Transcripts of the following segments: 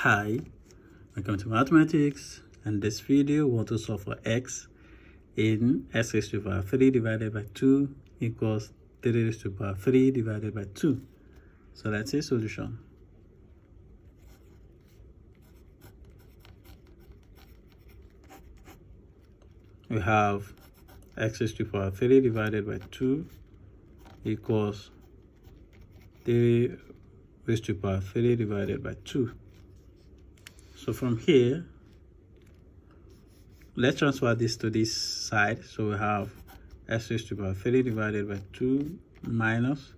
Hi, welcome to Mathmetrics and this video we want to solve for x in x raised to the power 3 divided by 2 equals 3 raised to the power 3 divided by 2. So let's see solution. We have x raised to the power 3 divided by 2 equals 3 raised to the power 3 divided by 2. So from here, let's transfer this to this side. So we have x raised to the power 3 divided by 2 minus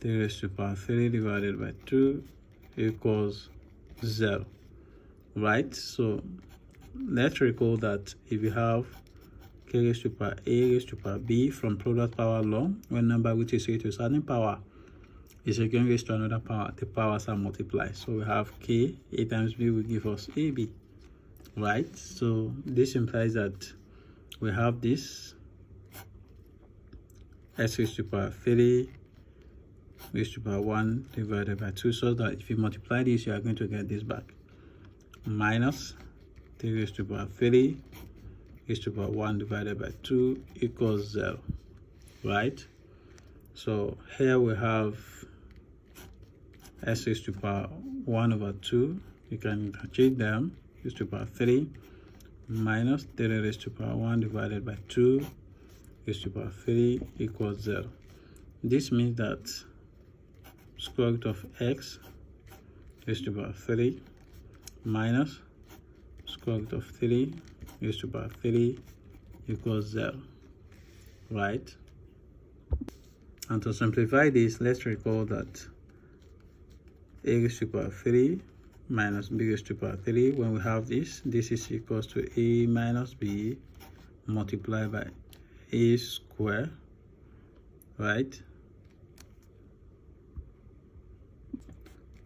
3 raised to the power 3 divided by 2 equals 0. Right? So let's recall that if you have k raised to the power a raised to the power b from product power law, when number which is equal to certain power is again raised to another power, the powers are multiplied. So we have k, a times b will give us ab, right? So this implies that we have this x raised to the power 3 raised to the power 1 divided by 2, so that if you multiply this, you are going to get this back. Minus 3 raised to the power 3 raised to the power 1 divided by 2 equals 0, right? So here we have s raised to power 1 over 2. You can change them. Raised to power 3 minus 3 raised to power 1 divided by 2 raised to power 3 equals 0. This means that square root of x raised to power 3 minus square root of 3 raised to power 3 equals 0. Right? And to simplify this, let's recall that a raised to power 3 minus b raised to power 3 when we have this this is equals to a minus b multiplied by a square right?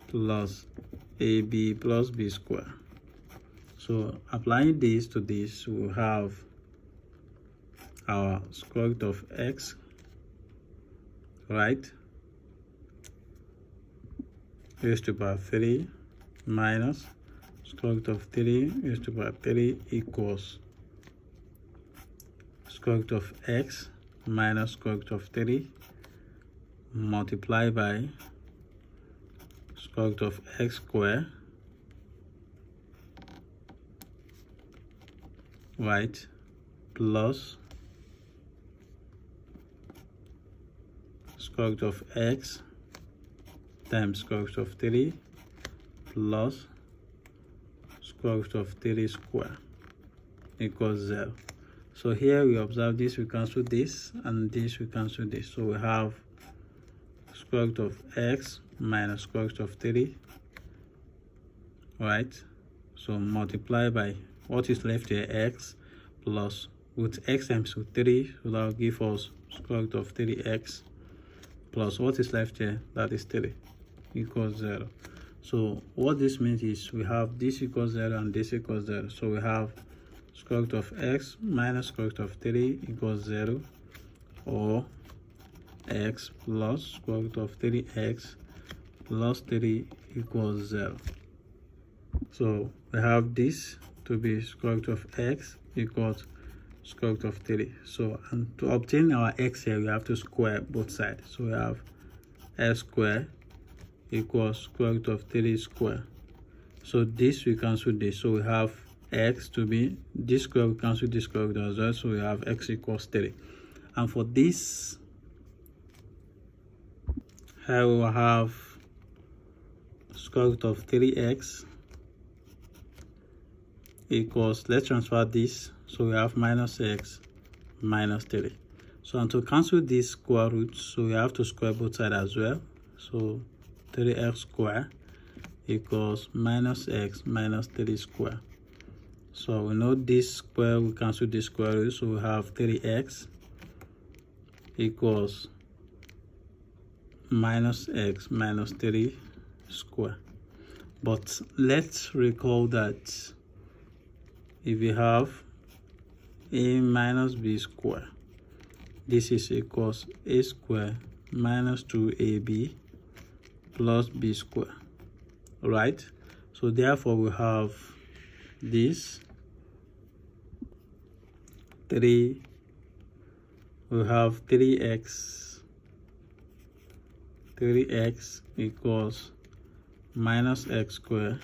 Plus ab plus b square. So applying this to this we'll have our square root of x right raised to power 3 minus square root of 3 raised to power 3 equals square root of x minus square root of 3 multiplied by square root of x square right plus square root of x times square root of 3 plus square root of 3 square equals 0. So here we observe this, we cancel this, and this we cancel this. So we have square root of x minus square root of 3, right? So multiply by what is left here, x plus with x times with 3, so that will give us square root of 3x plus what is left here, that is 3 equals 0 so what this means is we have this equals 0 and this equals 0 so we have square root of x minus square root of 3 equals 0 or x plus square root of 3x plus 3 equals 0 so we have this to be square root of x equals square root of 3 so and to obtain our x here we have to square both sides. So we have x squared equals square root of 3 square. So this we cancel this. So we have x to be this square we cancel this square root as well so we have x equals 3 and for this here we will have square root of 3x equals let's transfer this. So we have minus x minus 3 so and to cancel this square root so we have to square both sides as well. So 3x square equals minus x minus 3 square. So we know this square, we cancel this square root, so we have 3x equals minus x minus 3 square. But let's recall that if we have a minus b square, this is equals a square minus 2ab plus b square right? So therefore we have this 3 we have 3x 3x equals minus x squared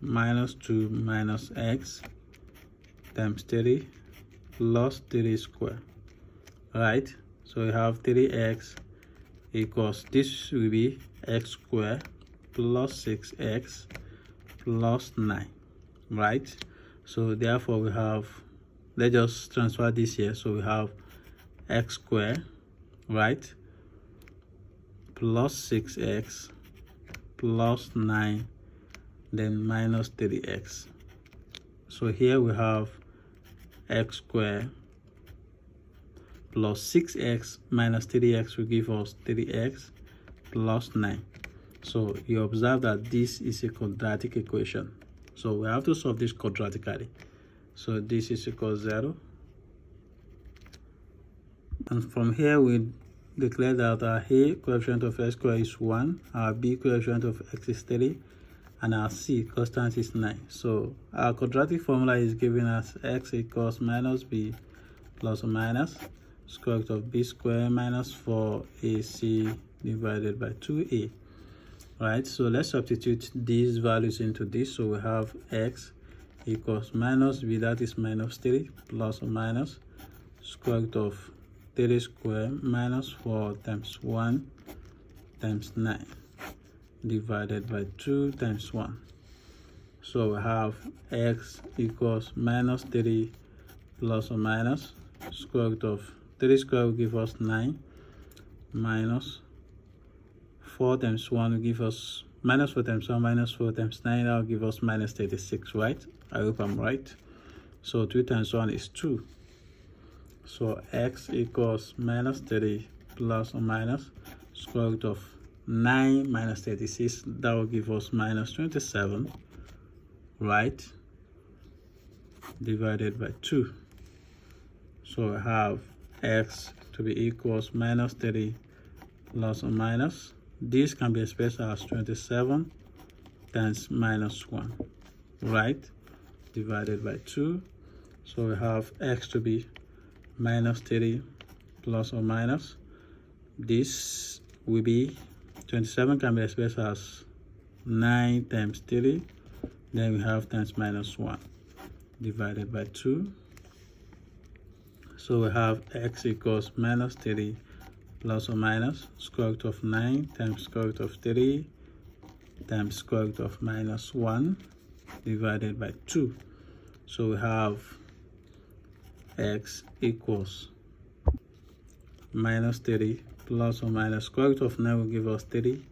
minus 2 minus x times 3 plus 3 square right? So we have 3x equals this will be x squared plus 6x plus 9 right? So therefore we have let's just transfer this here. So we have x squared right plus 6x plus 9 then minus 3x so here we have x squared plus 6x minus 3x will give us 3x plus 9 so you observe that this is a quadratic equation. So we have to solve this quadratically. So this is equal 0 and from here we declare that our a coefficient of x squared is 1 our b coefficient of x is 3 and our c constant is 9 so our quadratic formula is giving us x equals minus b plus or minus square root of b squared minus 4ac divided by 2a right? So let's substitute these values into this. So we have x equals minus b that is minus 3 plus or minus square root of 3 square minus 4 times 1 times 9 divided by 2 times 1 so we have x equals minus 3 plus or minus square root of 3 square will give us 9 minus 4 times 1 will give us minus 4 times 1 minus 4 times 9 that will give us minus 36 right? I hope i'm right. So 2 times 1 is 2 so x equals minus 30 plus or minus square root of 9 minus 36 that will give us minus 27 right? Divided by 2 so I have x to be equals minus 30 plus or minus. This can be expressed as 27 times minus 1 right? Divided by 2 so we have x to be minus 30 plus or minus. This will be 27 can be expressed as 9 times 30. then we have times minus 1 divided by 2 so we have x equals minus 3 plus or minus square root of 9 times square root of 3 times square root of minus 1 divided by 2 so we have x equals minus 30 plus or minus square root of 9 will give us 30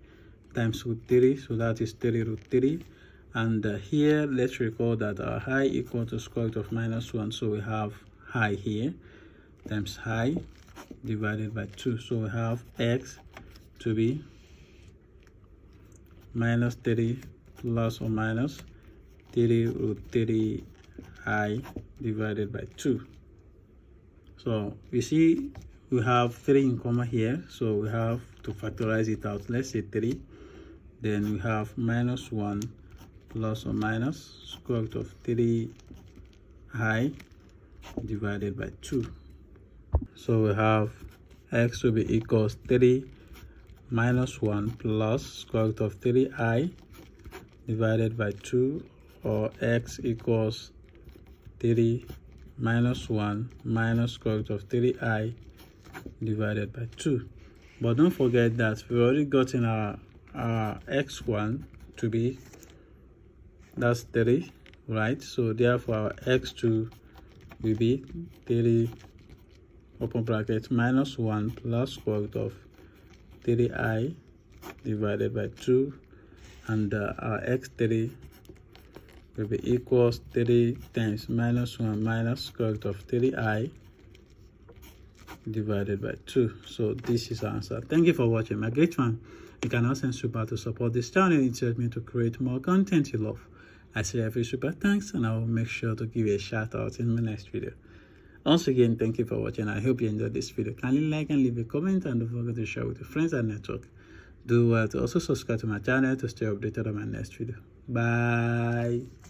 times root 3 so that is 30 root 3 and uh, here let's recall that our high equal to square root of minus 1 so we have high here times high divided by 2 so we have x to be minus 30 plus or minus 30 root 30 i divided by 2 so we see we have 3 in comma here. So we have to factorize it out. Let's say 3 then we have minus 1 plus or minus square root of 3 i divided by 2 so we have x to be equals 3 minus 1 plus square root of 3i divided by 2 or x equals 3 minus 1 minus square root of 3i divided by 2 but don't forget that we've already gotten our, our x1 to be that's 3 right? So therefore our x2 will be 3 open bracket minus 1 plus square root of 3i divided by 2 and uh, our x3 will be equals 3 times minus 1 minus square root of 3i divided by 2 so this is our answer. Thank you for watching. My great one you can also send super to support this channel. It helps me to create more content you love. I say every super thanks and i will make sure to give you a shout out in my next video once again thank you for watching. I hope you enjoyed this video. Kindly like and leave a comment and don't forget to share with your friends and network. Do to also subscribe to my channel to stay updated on my next video. Bye